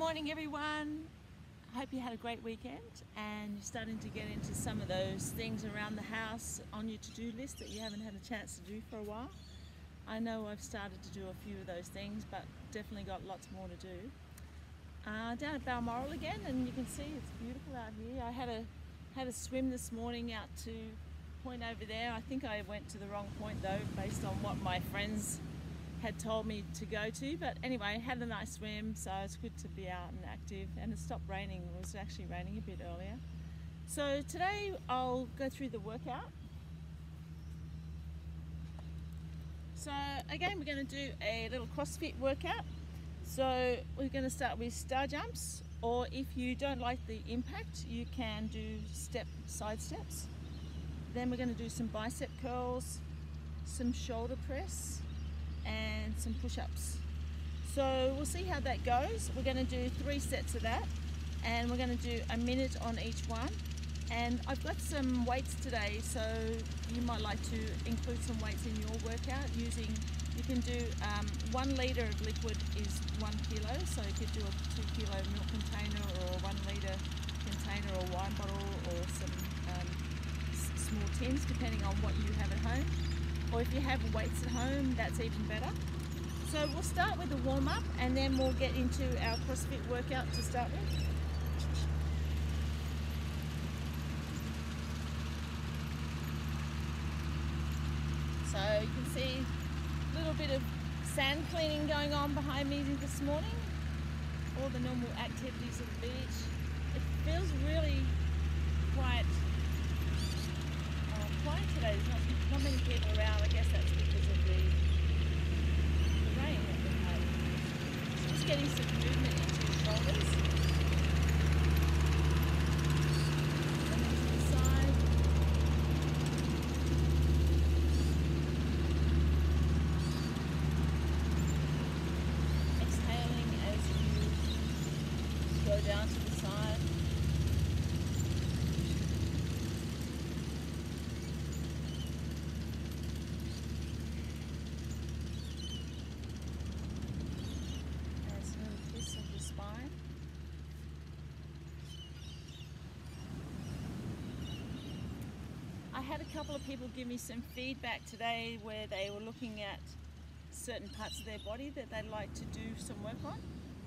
morning everyone. I hope you had a great weekend and you're starting to get into some of those things around the house on your to-do list that you haven't had a chance to do for a while. I know I've started to do a few of those things but definitely got lots more to do. Uh, down at Balmoral again and you can see it's beautiful out here. I had a had a swim this morning out to point over there. I think I went to the wrong point though based on what my friends had told me to go to. But anyway, had a nice swim, so it's good to be out and active. And it stopped raining. It was actually raining a bit earlier. So today I'll go through the workout. So again, we're going to do a little CrossFit workout. So we're going to start with star jumps, or if you don't like the impact, you can do step side steps. Then we're going to do some bicep curls, some shoulder press, and some push-ups. So we'll see how that goes. We're going to do three sets of that and we're going to do a minute on each one. And I've got some weights today, so you might like to include some weights in your workout using, you can do um, one litre of liquid is one kilo, so you could do a two kilo milk container or one litre container or wine bottle or some um, small tins depending on what you have at home or if you have weights at home, that's even better. So we'll start with a warm up and then we'll get into our CrossFit workout to start with. So you can see a little bit of sand cleaning going on behind me this morning. All the normal activities of the beach. It feels really quite uh, quiet today. Not, not many people around. I guess that's because of the, the rain that we've had. Just getting some movement into your shoulders. Had a couple of people give me some feedback today where they were looking at certain parts of their body that they'd like to do some work on.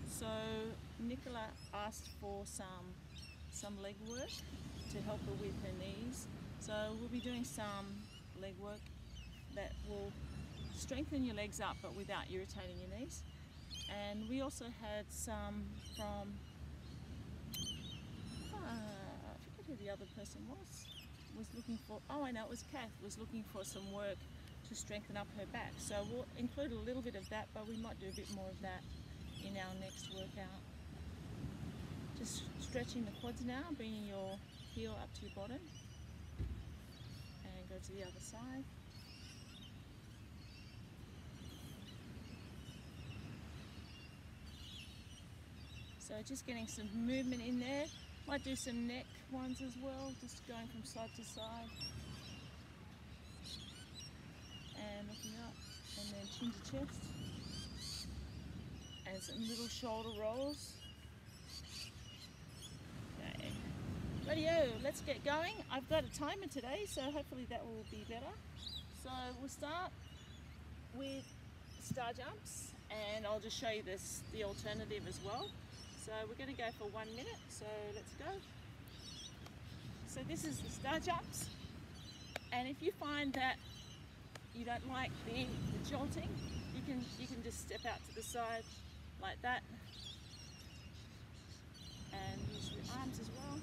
So Nicola asked for some some leg work to help her with her knees. So we'll be doing some leg work that will strengthen your legs up but without irritating your knees. And we also had some from, uh, I forget who the other person was was looking for, oh I know it was Kath, was looking for some work to strengthen up her back. So we'll include a little bit of that, but we might do a bit more of that in our next workout. Just stretching the quads now, bringing your heel up to your bottom and go to the other side. So just getting some movement in there. Might do some neck ones as well, just going from side to side. And looking up, and then chin to chest. And some little shoulder rolls. Okay. Radio, oh, let's get going. I've got a timer today, so hopefully that will be better. So we'll start with star jumps, and I'll just show you this the alternative as well. So we're going to go for one minute, so let's go. So this is the star jumps, and if you find that you don't like the, the jolting, you can, you can just step out to the side like that and use your arms as well.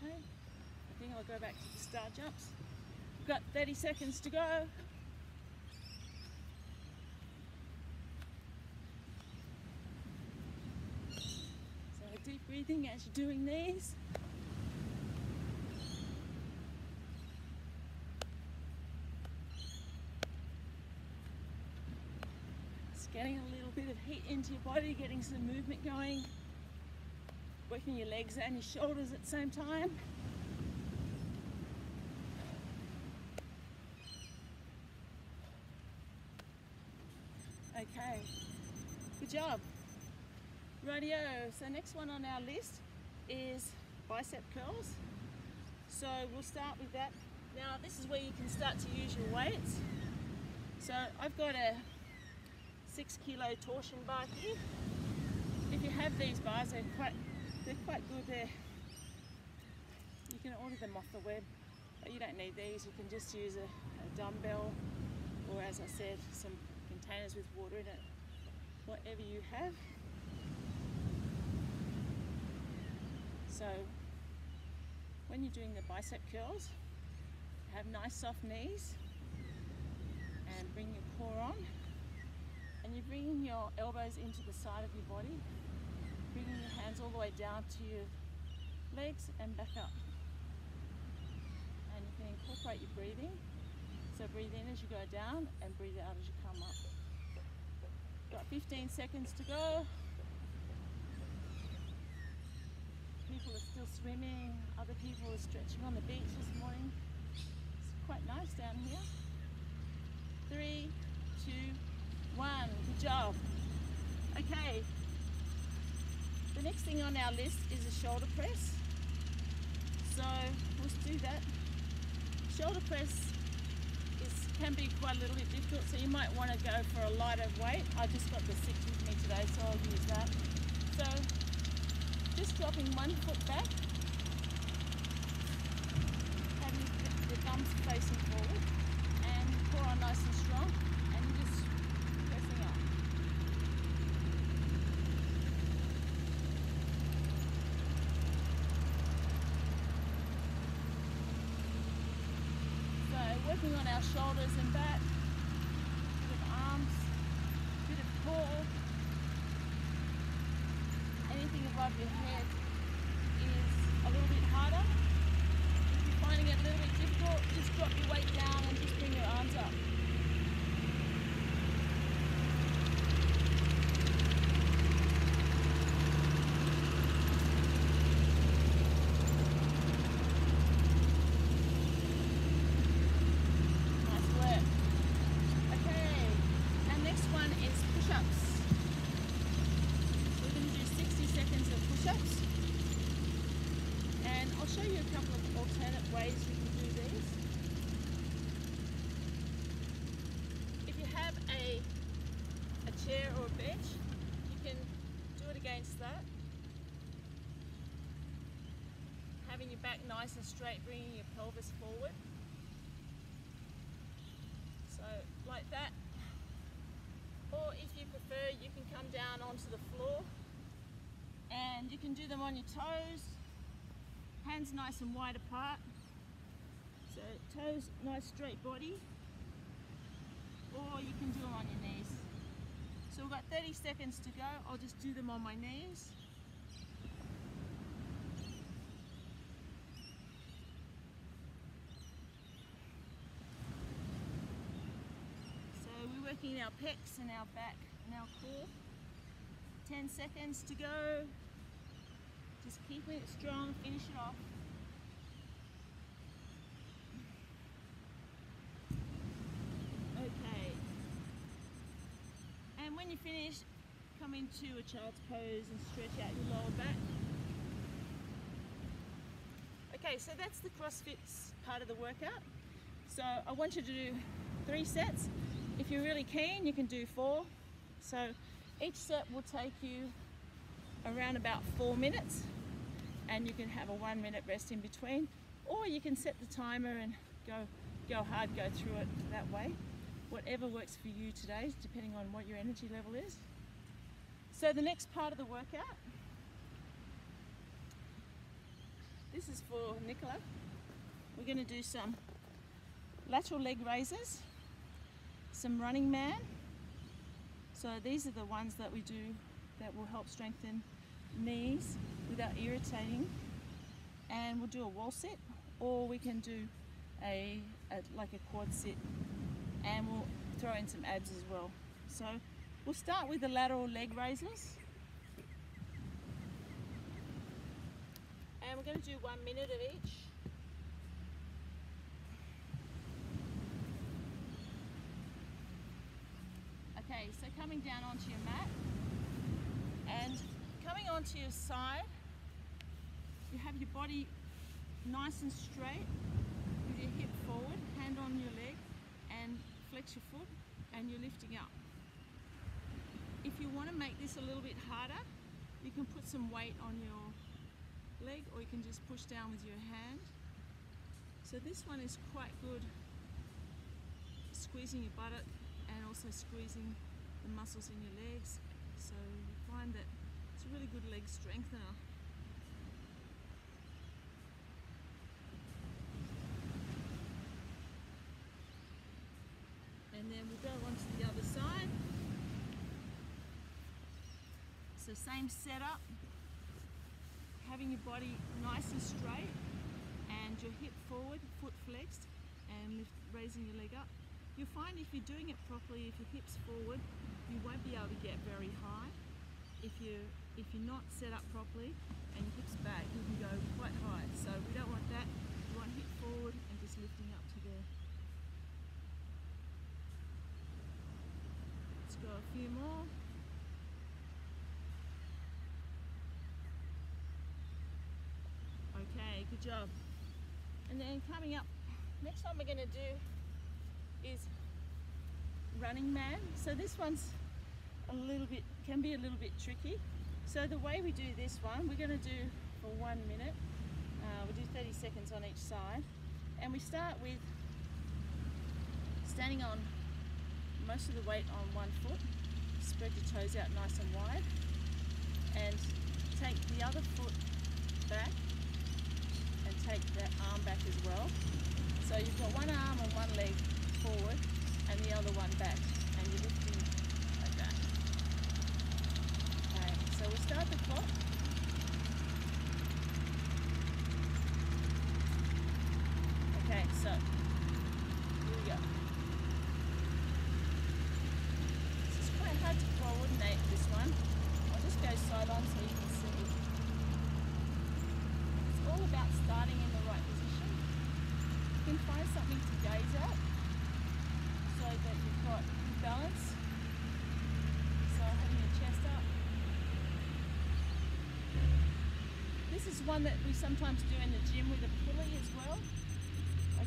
Okay, I think I'll go back to the star jumps. We've got 30 seconds to go. Deep breathing as you're doing these. Just getting a little bit of heat into your body, getting some movement going, working your legs and your shoulders at the same time. Good job. Radio. So next one on our list is bicep curls. So we'll start with that. Now this is where you can start to use your weights. So I've got a six kilo torsion bar here. If you have these bars, they're quite they're quite good. There, you can order them off the web, but you don't need these. You can just use a, a dumbbell, or as I said, some containers with water in it. Whatever you have. So when you're doing the bicep curls, have nice soft knees and bring your core on and you're bringing your elbows into the side of your body, bringing your hands all the way down to your legs and back up. And you can incorporate your breathing. So breathe in as you go down and breathe out as you come up. Got 15 seconds to go. People are still swimming, other people are stretching on the beach this morning. It's quite nice down here. Three, two, one. Good job. Okay. The next thing on our list is a shoulder press. So let's do that. Shoulder press is, can be quite a little bit difficult, so you might want to go for a lighter weight. I just got the six with me today, so I'll use that. So just dropping one foot back, having the thumbs facing forward, and core on nice and strong, and just pressing up. So working on our shoulders and back, bit of arms, bit of core. Anything above your head is a little bit harder. If you're finding it a little bit difficult, just drop your weight down and just bring your arms up. Nice work. Okay, our next one is push-ups. We're going to do 60 seconds of push-ups. And I'll show you a couple of alternate ways you can do these. If you have a, a chair or a bench, you can do it against that. Having your back nice and straight, bringing your pelvis forward. So like that. Or if you prefer, you can come down onto the floor and you can do them on your toes, hands nice and wide apart. So toes, nice straight body. Or you can do them on your knees. So we've got 30 seconds to go. I'll just do them on my knees. So we're working our pecs and our back and our core. 10 seconds to go. Just keeping it strong, finish it off. Okay. And when you finish, come into a child's pose and stretch out your lower back. Okay, so that's the CrossFit part of the workout. So I want you to do three sets. If you're really keen, you can do four. So each set will take you around about four minutes and you can have a one minute rest in between or you can set the timer and go go hard go through it that way. Whatever works for you today depending on what your energy level is. So the next part of the workout this is for Nicola. We're going to do some lateral leg raises some running man. So these are the ones that we do that will help strengthen knees without irritating. And we'll do a wall sit or we can do a, a like a quad sit and we'll throw in some abs as well. So we'll start with the lateral leg raises. And we're going to do one minute of each. Okay, so coming down onto your mat, And coming onto your side, you have your body nice and straight with your hip forward, hand on your leg, and flex your foot, and you're lifting up. If you want to make this a little bit harder, you can put some weight on your leg or you can just push down with your hand. So this one is quite good squeezing your buttock and also squeezing the muscles in your legs. So find that it's a really good leg strengthener. And then we'll go on to the other side. So same setup, having your body nice and straight and your hip forward, foot flexed and lift, raising your leg up. You'll find if you're doing it properly, if your hips forward, you won't be able to get very high. If you if you're not set up properly and your hips back, you can go quite high. So we don't want that. We want hip forward and just lifting up to there. Let's go a few more. Okay, good job. And then coming up, next one we're going to do is running man. So this one's a little bit, can be a little bit tricky. So the way we do this one, we're going to do for one minute. Uh, we'll do 30 seconds on each side. And we start with standing on most of the weight on one foot. Spread your toes out nice and wide. And take the other foot back and take that arm back as well. So you've got one arm and one leg forward and the other one back and you're lifting like that. Okay, so we'll start the clock. Okay, so here we go. This is quite hard to coordinate this one. I'll just go side on so you can see. It's all about starting in the right position. You can find something to gaze at so that you've got good balance. So having your chest up. This is one that we sometimes do in the gym with a pulley as well.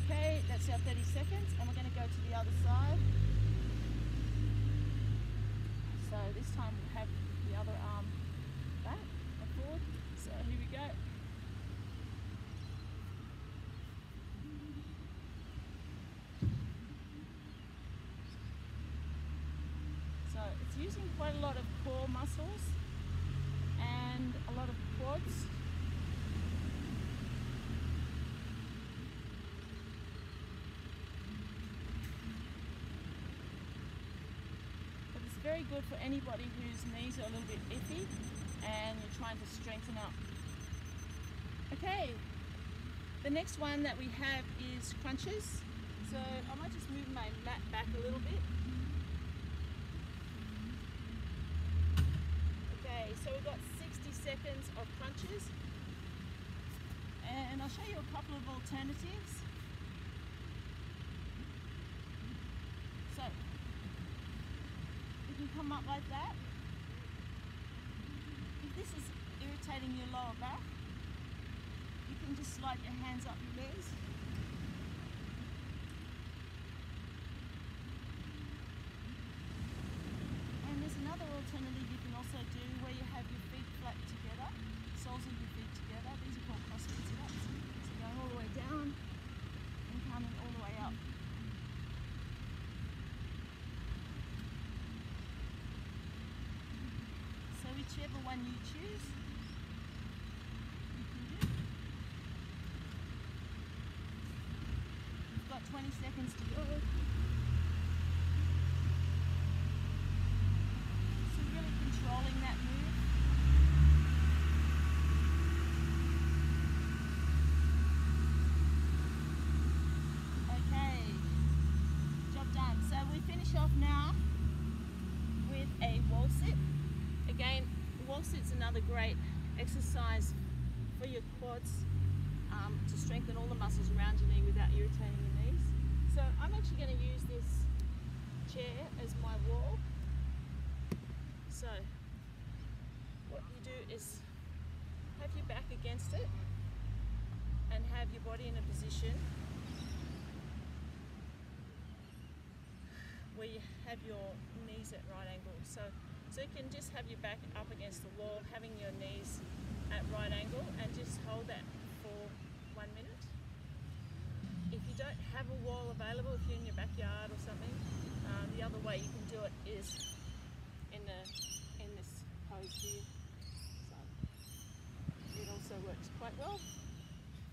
Okay, that's our 30 seconds and we're going to go to the other side. So this time we'll have the other arm back and forward. So here we go. So it's using quite a lot of core muscles and a lot of quads. But it's very good for anybody whose knees are a little bit iffy and you're trying to strengthen up. Okay, the next one that we have is crunches. So I might just move my mat back a little bit. Okay, so we've got 60 seconds of crunches. And I'll show you a couple of alternatives. So, you can come up like that. If this is irritating your lower back, you can just slide your hands up your legs. And there's another alternative you can also do where you have your feet flat together, soles of your feet together. These are called crossfit sit-ups. So going all the way down and coming all the way up. So whichever one you choose, You You've got 20 seconds to go. So really controlling that move. Okay, job done. So we finish off now with a wall sit. Again, wall sit's another great exercise for your quads um, to strengthen all the muscles around your knee without irritating your knees. So I'm actually going to use this chair as my wall. So what you do is have your back against it and have your body in a position where you have your knees at right angles. So, you can just have your back up against the wall, having your knees at right angle, and just hold that for one minute. If you don't have a wall available, if you're in your backyard or something, uh, the other way you can do it is in the in this pose here. So it also works quite well.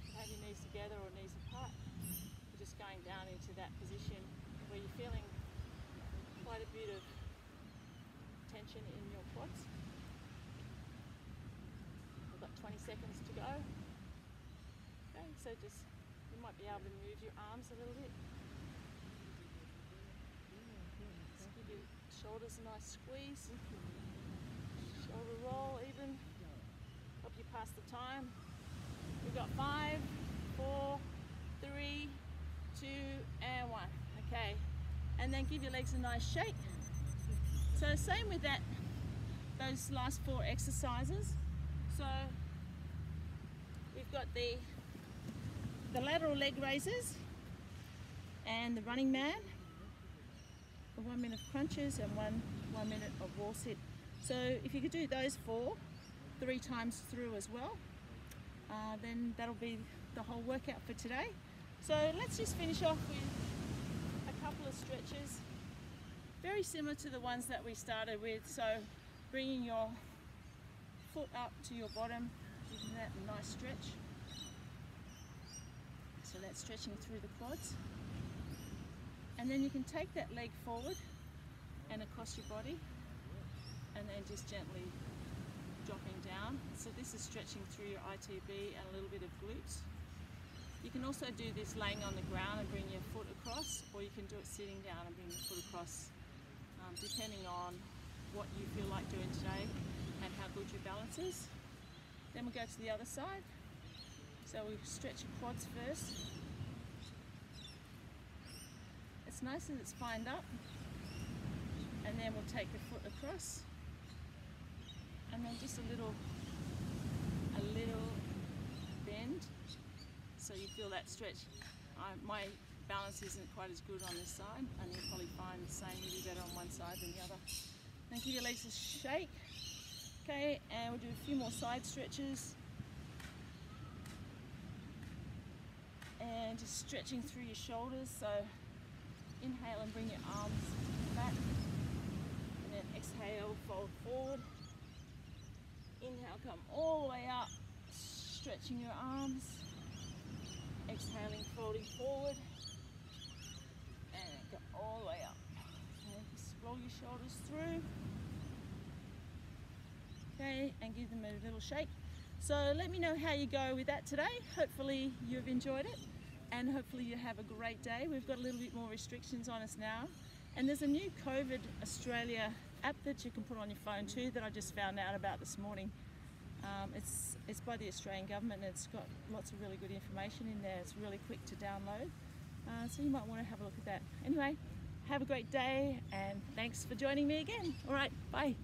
You have your knees together or knees apart. You're just going down into that position where you're feeling quite a bit of tension in your quads. We've got 20 seconds to go. Okay, so just you might be able to move your arms a little bit. Just give your shoulders a nice squeeze. Shoulder roll even. Help you pass the time. We've got five, four, three, two, and one. Okay. And then give your legs a nice shake. So same with that, those last four exercises. So we've got the the lateral leg raises and the running man, the one minute crunches and one one minute of wall sit. So if you could do those four three times through as well, uh, then that'll be the whole workout for today. So let's just finish off with a couple of stretches, very similar to the ones that we started with. So bringing your foot up to your bottom, giving that a nice stretch. So that's stretching through the quads. And then you can take that leg forward and across your body and then just gently dropping down. So this is stretching through your ITB and a little bit of glutes. You can also do this laying on the ground and bring your foot across or you can do it sitting down and bring your foot across um, depending on what you feel like doing today and how good your balance is. Then we'll go to the other side. So we stretch your quads first. It's nice that it's spined up. And then we'll take the foot across. And then just a little, a little bend. So you feel that stretch. I, my balance isn't quite as good on this side. And you'll probably find the same, maybe better on one side than the other. Then give your legs a shake. Okay, and we'll do a few more side stretches. And just stretching through your shoulders. So inhale and bring your arms back. And then exhale, fold forward. Inhale, come all the way up, stretching your arms. Exhaling, folding forward. And go all the way up. And just roll your shoulders through. Okay, and give them a little shake. So let me know how you go with that today. Hopefully you've enjoyed it and hopefully you have a great day. We've got a little bit more restrictions on us now. And there's a new COVID Australia app that you can put on your phone too that I just found out about this morning. Um, it's, it's by the Australian government and it's got lots of really good information in there. It's really quick to download. Uh, so you might want to have a look at that. Anyway, have a great day and thanks for joining me again. All right, bye.